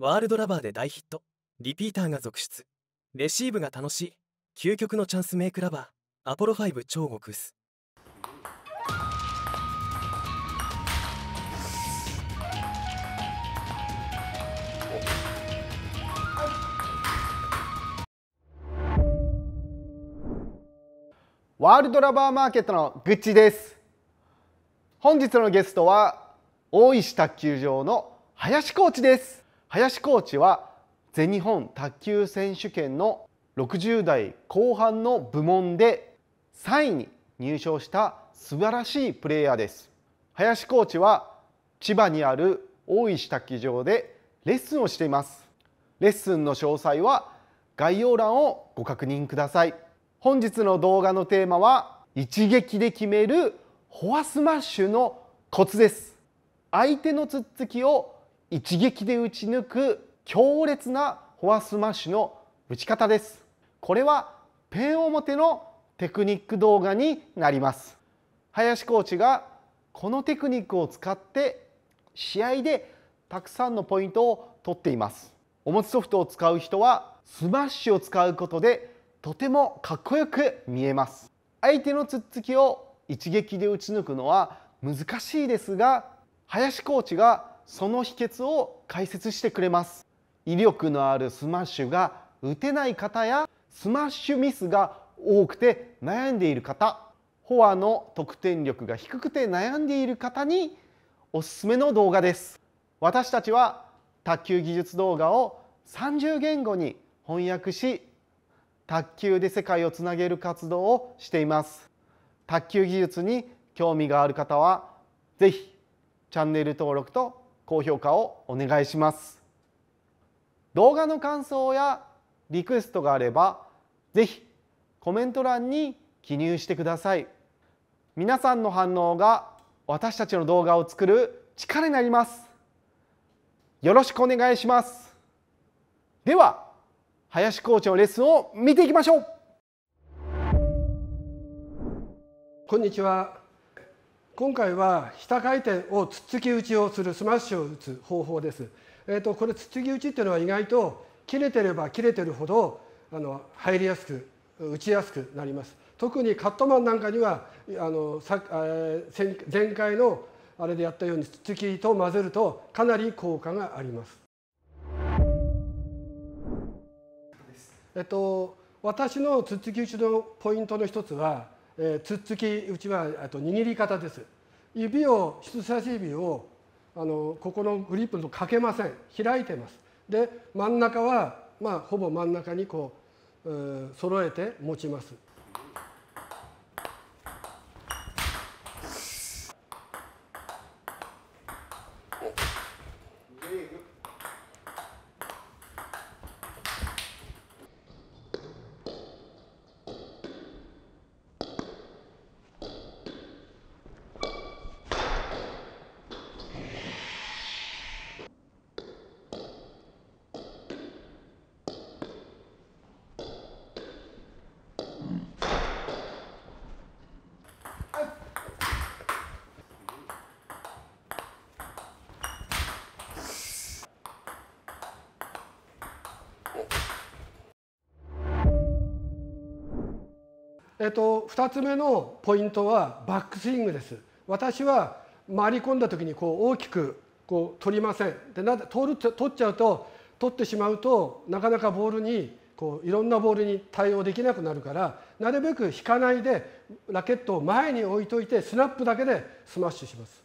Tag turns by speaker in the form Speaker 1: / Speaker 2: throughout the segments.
Speaker 1: ワールドラバーで大ヒット。リピーターが続出。レシーブが楽しい。究極のチャンスメイクラバー。アポロ5超極薄。
Speaker 2: ワールドラバーマーケットのグッチです。本日のゲストは大石卓球場の林コーチです。林コーチは全日本卓球選手権の60代後半の部門で3位に入賞した素晴らしいプレーヤーです。林コーチは千葉にある大石卓球場でレッスンをしています。レッスンの詳細は概要欄をご確認ください。本日の動画のテーマは一撃で決めるフォアスマッシュのコツです。相手のつっつきを一撃で打ち抜く強烈なフォアスマッシュの打ち方です。これはペン表のテクニック動画になります。林コーチがこのテクニックを使って試合でたくさんのポイントを取っています。お持ちソフトを使う人はスマッシュを使うことでとてもかっこよく見えます。相手のつっつきを一撃で打ち抜くのは難しいですが林コーチがその秘訣を解説してくれます。威力のあるスマッシュが打てない方やスマッシュミスが多くて悩んでいる方フォアの得点力が低くて悩んでいる方におすすめの動画です。私たちは卓球技術動画を30言語に翻訳し卓球で世界をつなげる活動をしています。卓球技術に興味がある方は是非チャンネル登録と高評価をお願いします。動画の感想やリクエストがあれば是非コメント欄に記入してください。皆さんの反応が私たちの動画を作る力になります。よろしくお願いします。では林コーチのレッスンを見ていきましょう。
Speaker 3: こんにちは。今回は下回転をつっつき打ちをするスマッシュを打つ方法です。えーと、これつっつき打ちっていうのは意外と切れてれば切れてるほどあの入りやすく打ちやすくなります。特にカットマンなんかにはあのさ、えー、前回のあれでやったようにつっつきと混ぜるとかなり効果があります。えっと、私のつっつき打ちのポイントの一つは、えー、つっつき打ちはと握り方です。指を人差し指をあのここのグリップとかけません開いてます。で真ん中は、まあ、ほぼ真ん中にこう、えー、揃えて持ちます。えっと、2つ目のポイントはバックスイングです。私は回り込んだ時にこう大きくこう取りません。でな取る取っちゃうと取ってしまうとなかなかボールにこういろんなボールに対応できなくなるからなるべく引かないでラケットを前に置いといてスナップだけでスマッシュします。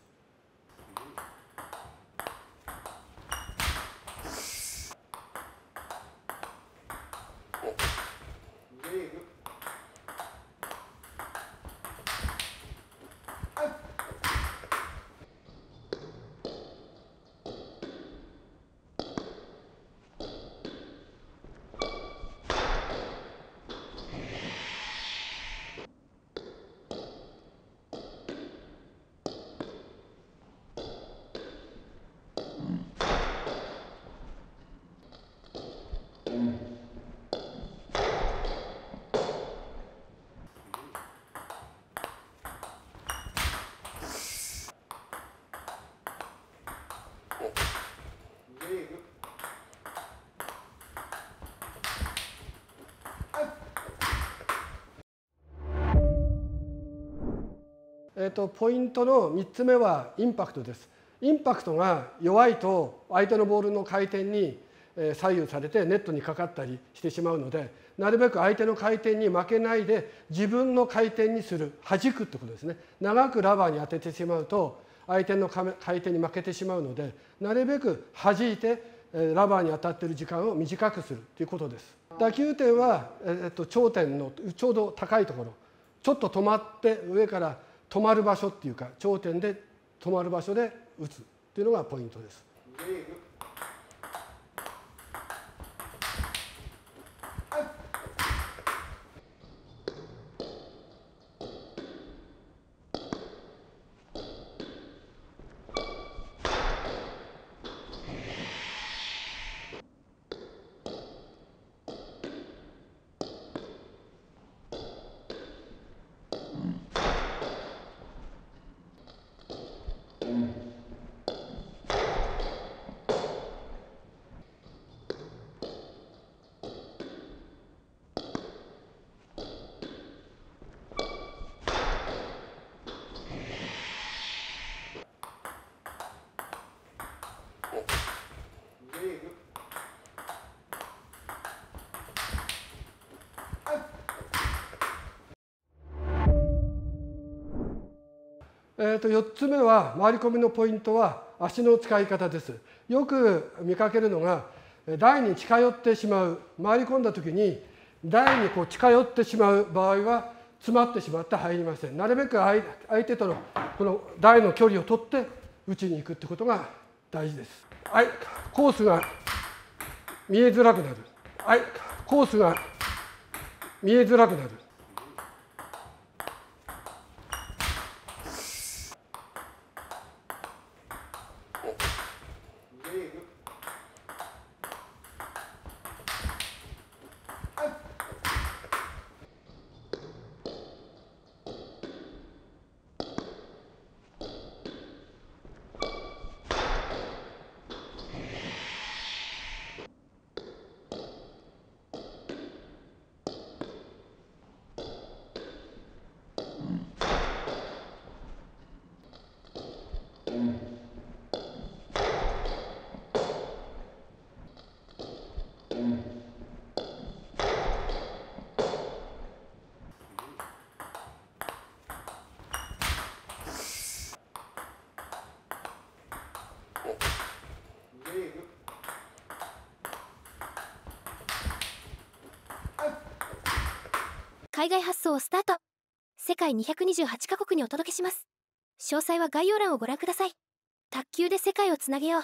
Speaker 3: ーと、ポイントの3つ目はインパクトです。インパクトが弱いと相手のボールの回転に左右されてネットにかかったりしてしまうのでなるべく相手の回転に負けないで自分の回転にする弾くってことですね。長くラバーに当ててしまうと相手の回転に負けてしまうのでなるべく弾いてラバーに当たってる時間を短くするということです。打球点は、えっと、頂点のちょうど高いところ。ちょっと止まって上から止まる場所っていうか頂点で止まる場所で打つというのがポイントです。えー、と4つ目は回り込みのポイントは足の使い方です。よく見かけるのが台に近寄ってしまう。回り込んだ時に台にこう近寄ってしまう場合は詰まってしまって入りません。なるべく相手とのこの台の距離を取って打ちに行くってことが大事です、はい、コースが見えづらくなる、はい、コースが見えづらくなる。
Speaker 4: 海外発送をスタート。世界228カ国にお届けします。詳細は概要欄をご覧ください。卓球で世界をつなげよう。